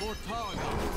For Targon!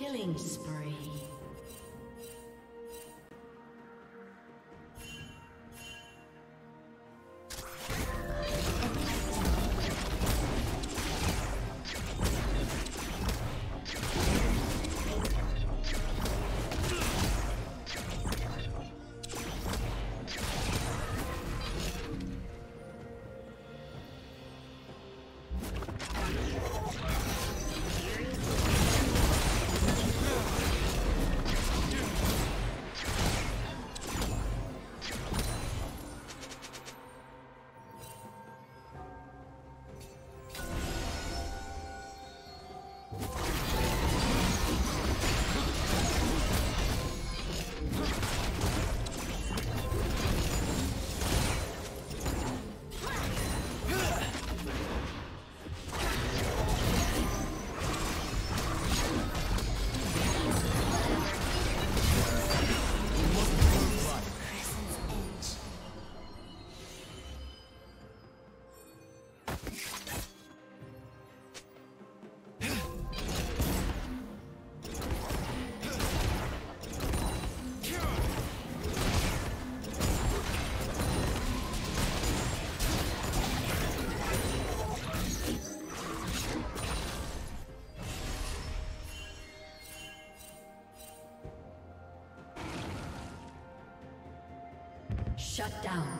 Killing spree. Shut down.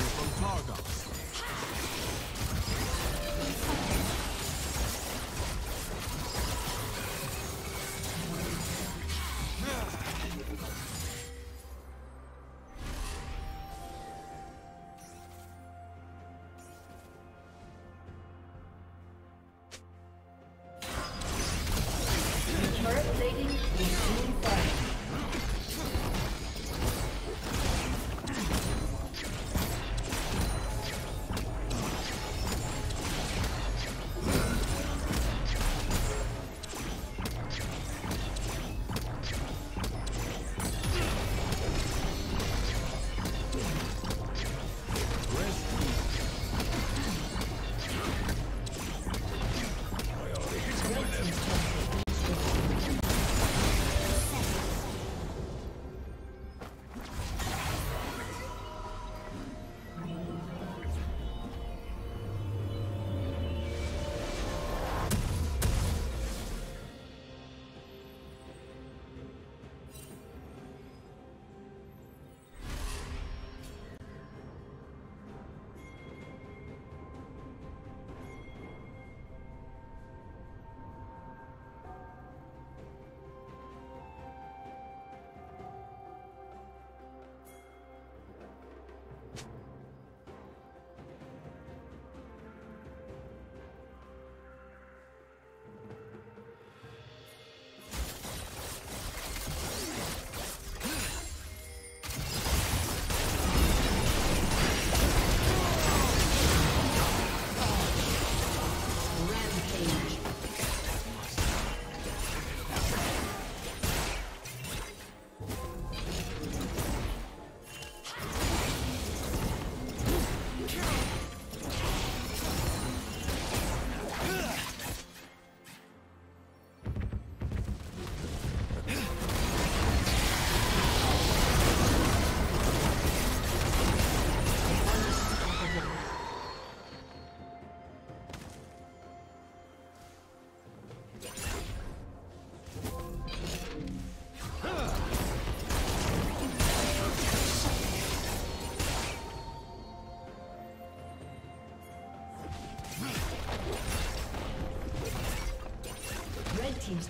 Something. from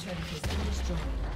turret has destroyed.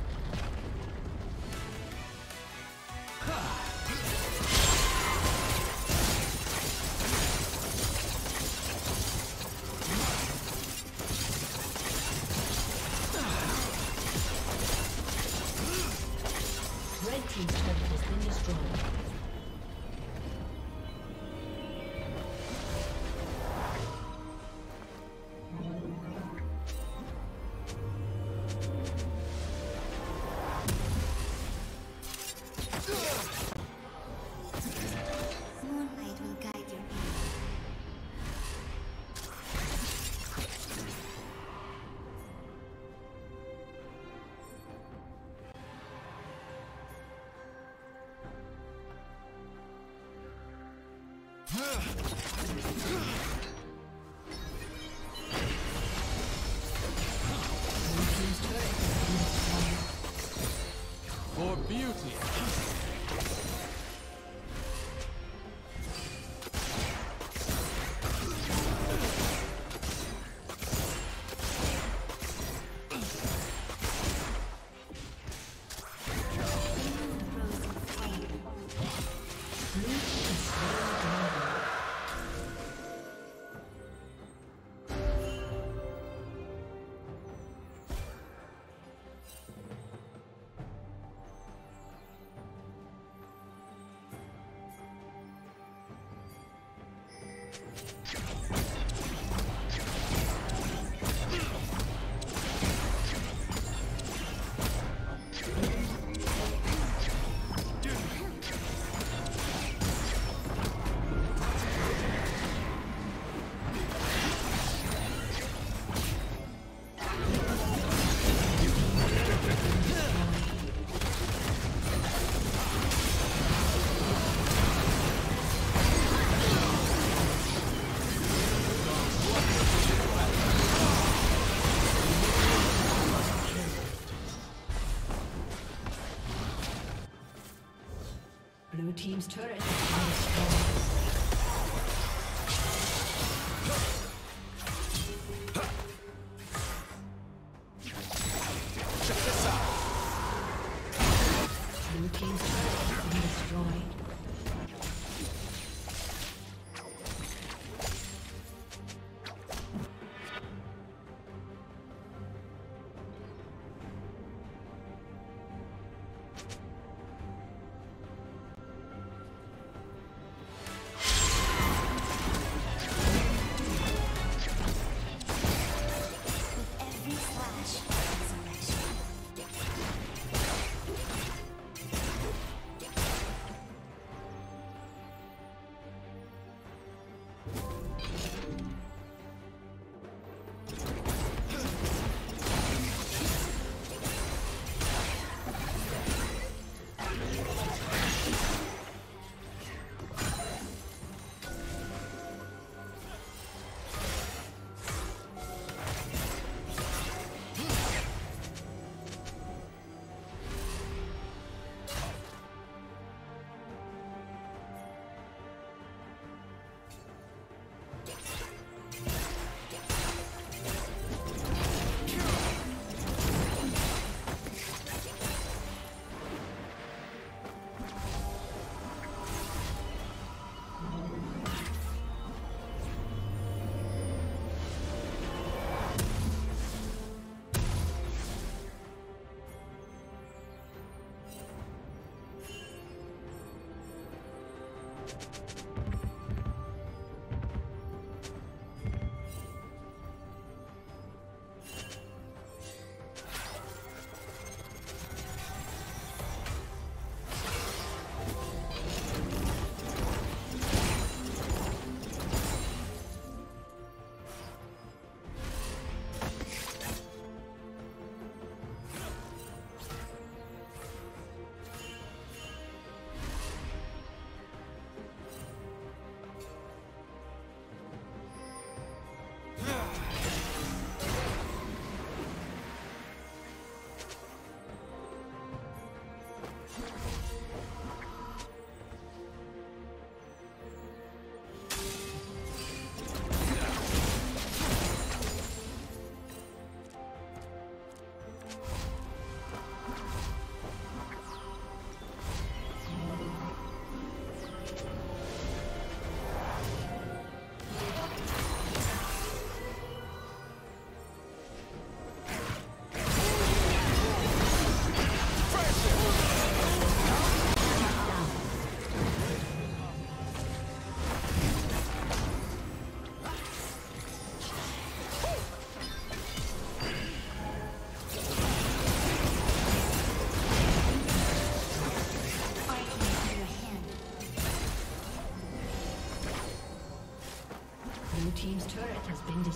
Turret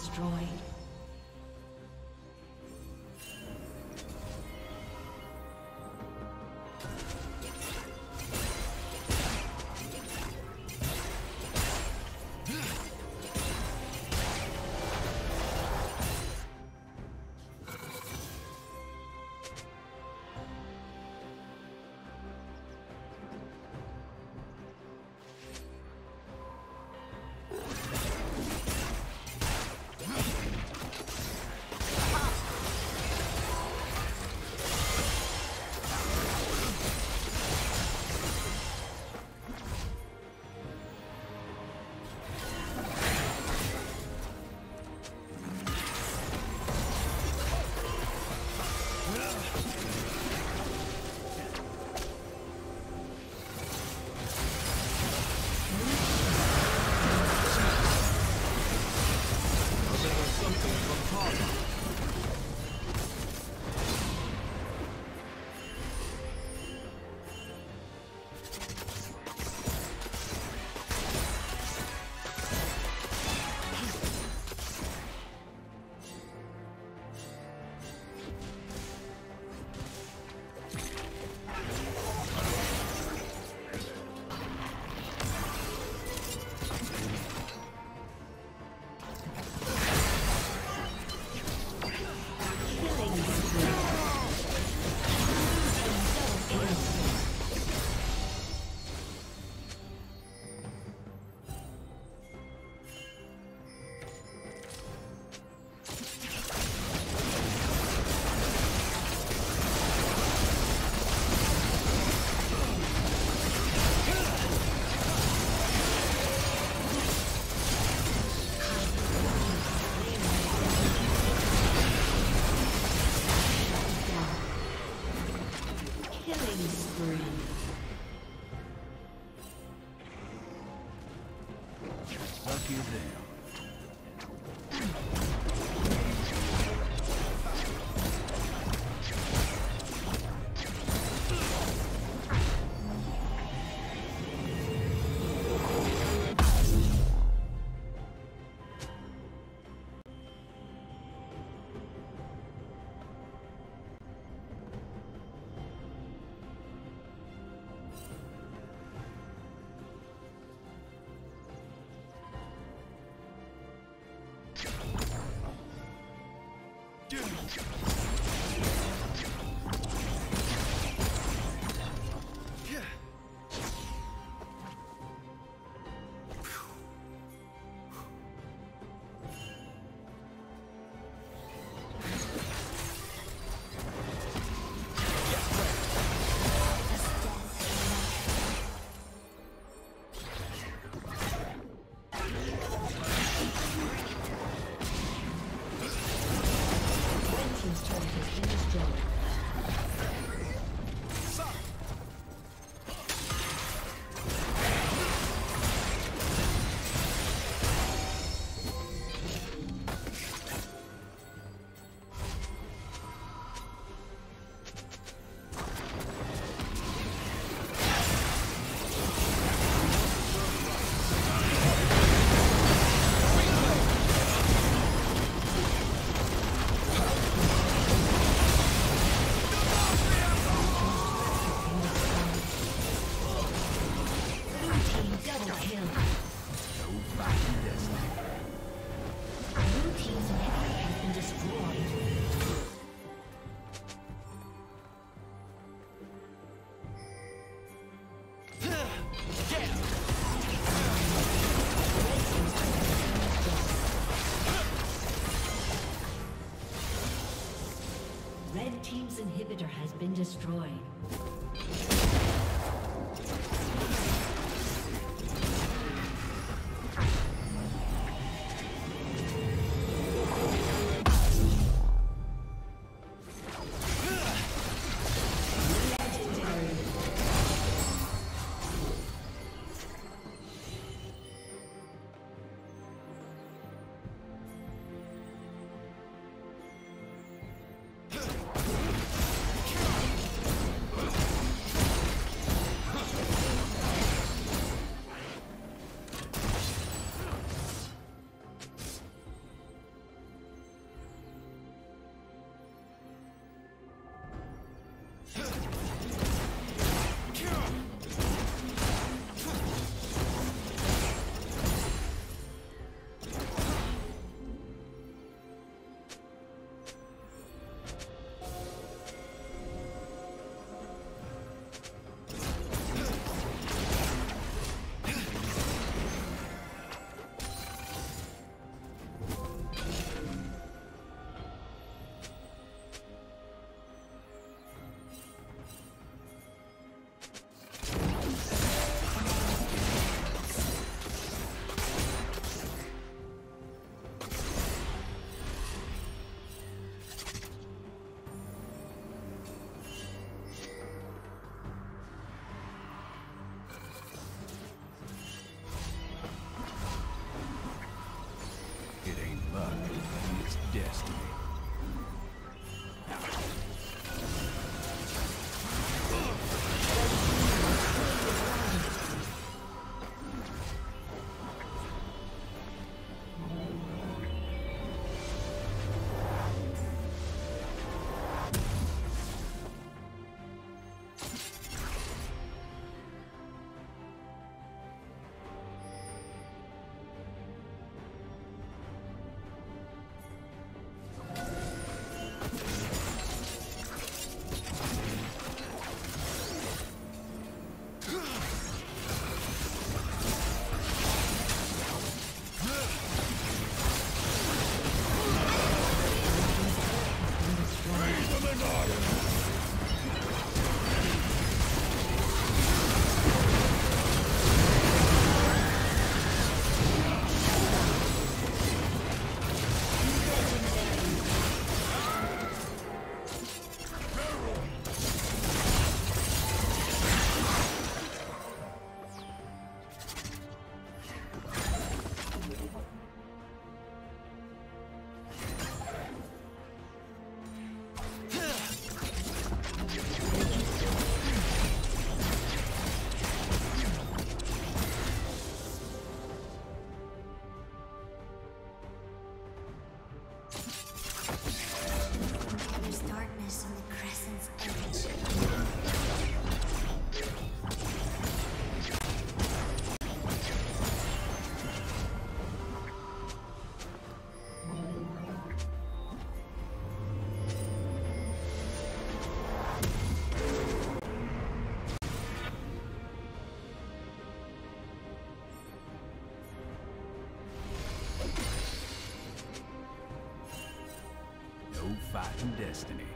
turret has been destroyed. Been destroyed. Fighting destiny.